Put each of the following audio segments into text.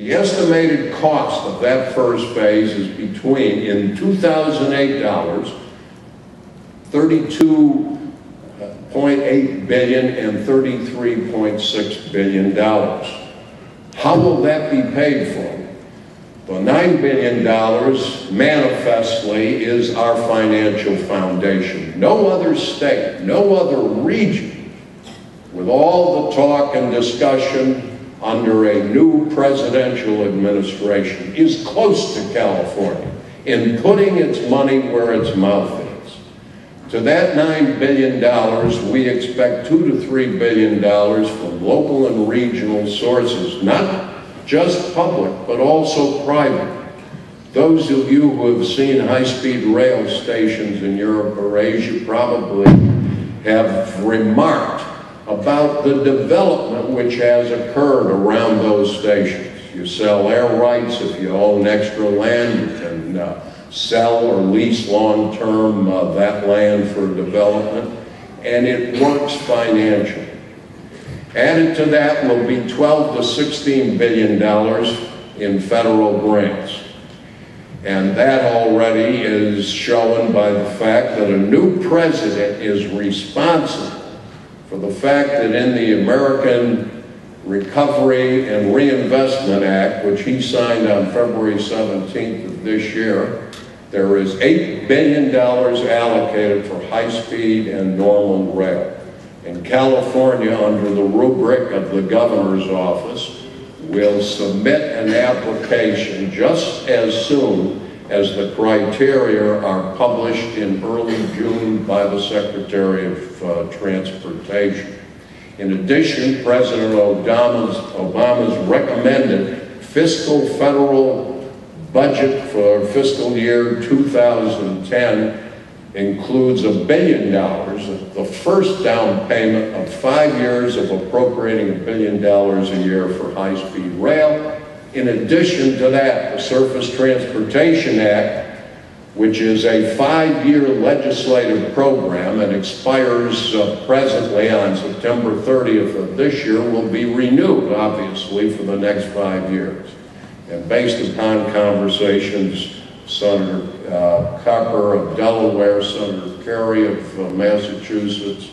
The estimated cost of that first phase is between, in 2008 dollars, 32.8 billion and 33.6 billion dollars. How will that be paid for? The $9 billion manifestly is our financial foundation. No other state, no other region, with all the talk and discussion under a new presidential administration, is close to California in putting its money where its mouth is. To that $9 billion, we expect 2 to $3 billion from local and regional sources, not just public, but also private. Those of you who have seen high-speed rail stations in Europe or Asia probably have remarked about the development which has occurred around those stations. You sell air rights if you own extra land, you can uh, sell or lease long-term uh, that land for development, and it works financially. Added to that will be 12 to 16 billion dollars in federal grants. And that already is shown by the fact that a new president is responsible for the fact that in the American Recovery and Reinvestment Act, which he signed on February 17th of this year, there is $8 billion allocated for high-speed and normal rail. In California, under the rubric of the governor's office, will submit an application just as soon as the criteria are published in early June by the Secretary of uh, Transportation. In addition, President Obama's, Obama's recommended fiscal federal budget for fiscal year 2010 includes a billion dollars, the first down payment of five years of appropriating a billion dollars a year for high-speed rail. In addition to that, the Surface Transportation Act, which is a five-year legislative program and expires uh, presently on September 30th of this year, will be renewed, obviously, for the next five years. And based upon conversations Senator uh, Carper of Delaware, Senator Kerry of uh, Massachusetts,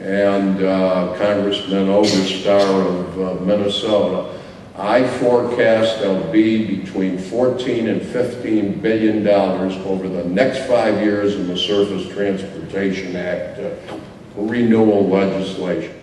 and uh, Congressman Oberstar of uh, Minnesota. I forecast there'll be between 14 and 15 billion dollars over the next five years in the Surface Transportation Act uh, renewal legislation.